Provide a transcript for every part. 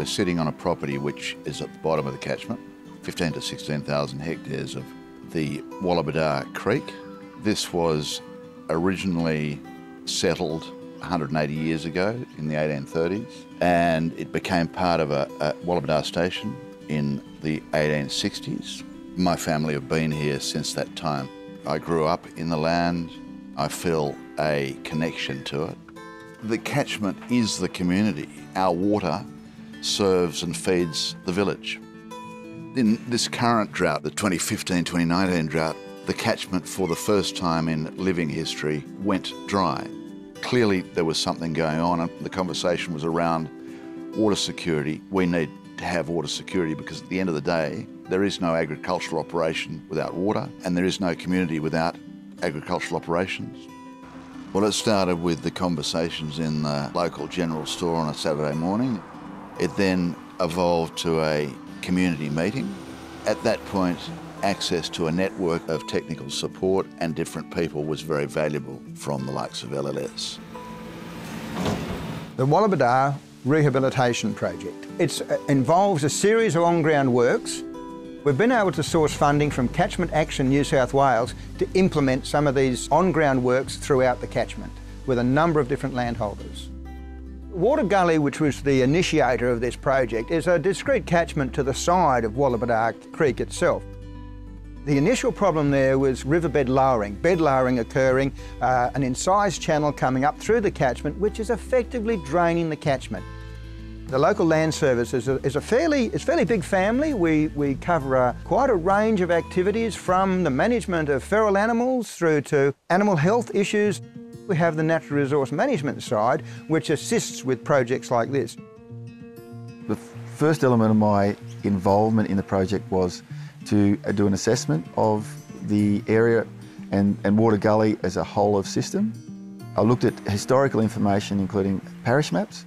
We're sitting on a property which is at the bottom of the catchment, 15 to 16,000 hectares of the Wallabadah Creek. This was originally settled 180 years ago in the 1830s and it became part of a, a Wallabadah station in the 1860s. My family have been here since that time. I grew up in the land. I feel a connection to it. The catchment is the community. Our water serves and feeds the village. In this current drought, the 2015-2019 drought, the catchment for the first time in living history went dry. Clearly there was something going on and the conversation was around water security. We need to have water security because at the end of the day, there is no agricultural operation without water and there is no community without agricultural operations. Well, it started with the conversations in the local general store on a Saturday morning. It then evolved to a community meeting. At that point, access to a network of technical support and different people was very valuable from the likes of LLS. The Wallabadah Rehabilitation Project. It uh, involves a series of on-ground works. We've been able to source funding from Catchment Action New South Wales to implement some of these on-ground works throughout the catchment with a number of different landholders. Water Gully, which was the initiator of this project, is a discrete catchment to the side of Wallabadah Creek itself. The initial problem there was riverbed lowering, bed lowering occurring, uh, an incised channel coming up through the catchment, which is effectively draining the catchment. The local land service is a, is a fairly, it's fairly big family. We, we cover a, quite a range of activities from the management of feral animals through to animal health issues. We have the natural resource management side, which assists with projects like this. The first element of my involvement in the project was to uh, do an assessment of the area and, and Water Gully as a whole of system. I looked at historical information, including parish maps.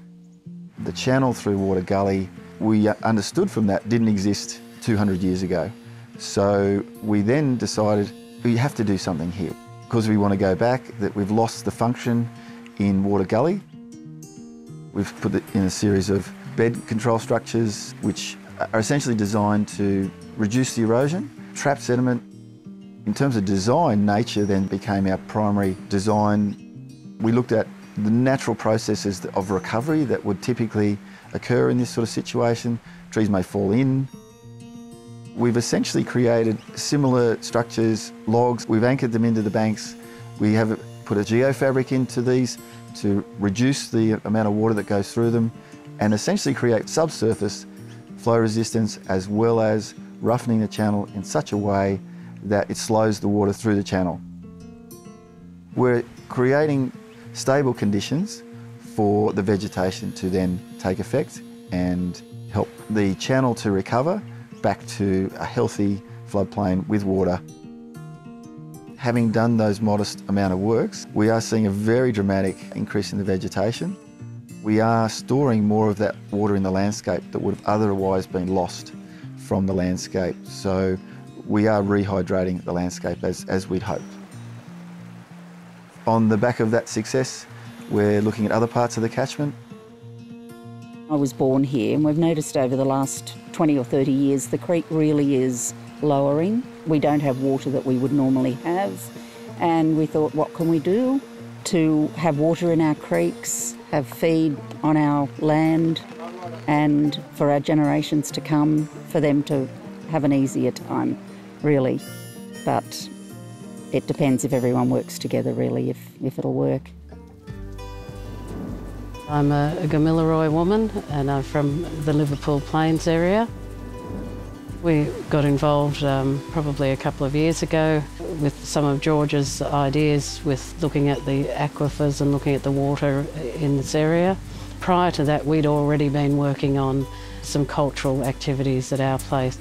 The channel through Water Gully, we uh, understood from that, didn't exist 200 years ago. So we then decided we have to do something here because we want to go back, that we've lost the function in Water Gully. We've put it in a series of bed control structures which are essentially designed to reduce the erosion, trap sediment. In terms of design, nature then became our primary design. We looked at the natural processes of recovery that would typically occur in this sort of situation. Trees may fall in, We've essentially created similar structures, logs. We've anchored them into the banks. We have put a geofabric into these to reduce the amount of water that goes through them and essentially create subsurface flow resistance as well as roughening the channel in such a way that it slows the water through the channel. We're creating stable conditions for the vegetation to then take effect and help the channel to recover back to a healthy floodplain with water. Having done those modest amount of works, we are seeing a very dramatic increase in the vegetation. We are storing more of that water in the landscape that would have otherwise been lost from the landscape. So we are rehydrating the landscape as, as we'd hoped. On the back of that success, we're looking at other parts of the catchment. I was born here and we've noticed over the last 20 or 30 years the creek really is lowering. We don't have water that we would normally have and we thought what can we do to have water in our creeks, have feed on our land and for our generations to come for them to have an easier time really. But it depends if everyone works together really if, if it'll work. I'm a, a Gamilaroi woman and I'm from the Liverpool Plains area. We got involved um, probably a couple of years ago with some of George's ideas with looking at the aquifers and looking at the water in this area. Prior to that, we'd already been working on some cultural activities at our place.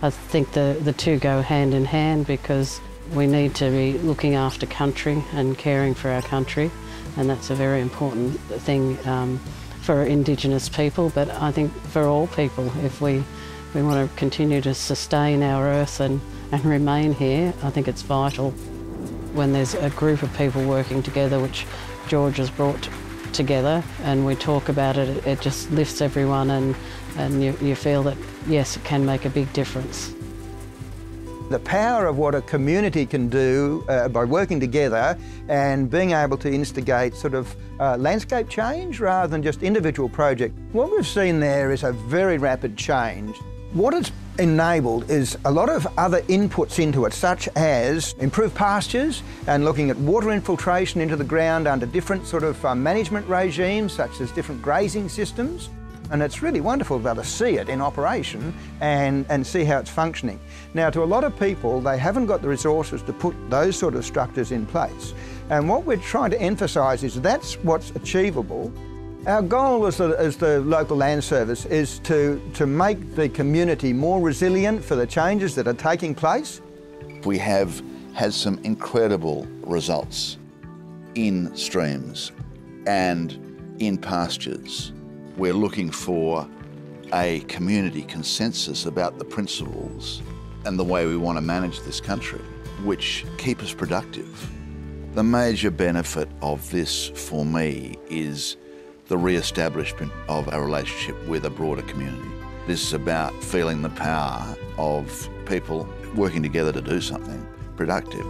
I think the, the two go hand in hand because we need to be looking after country and caring for our country and that's a very important thing um, for Indigenous people, but I think for all people, if we, we want to continue to sustain our earth and, and remain here, I think it's vital when there's a group of people working together, which George has brought together and we talk about it, it just lifts everyone and, and you, you feel that, yes, it can make a big difference. The power of what a community can do uh, by working together and being able to instigate sort of uh, landscape change rather than just individual project. What we've seen there is a very rapid change. What it's enabled is a lot of other inputs into it, such as improved pastures and looking at water infiltration into the ground under different sort of uh, management regimes, such as different grazing systems. And it's really wonderful to be able to see it in operation and, and see how it's functioning. Now, to a lot of people, they haven't got the resources to put those sort of structures in place. And what we're trying to emphasise is that's what's achievable. Our goal as the, as the local land service is to, to make the community more resilient for the changes that are taking place. We have had some incredible results in streams and in pastures we're looking for a community consensus about the principles and the way we want to manage this country, which keep us productive. The major benefit of this for me is the re-establishment of a relationship with a broader community. This is about feeling the power of people working together to do something productive.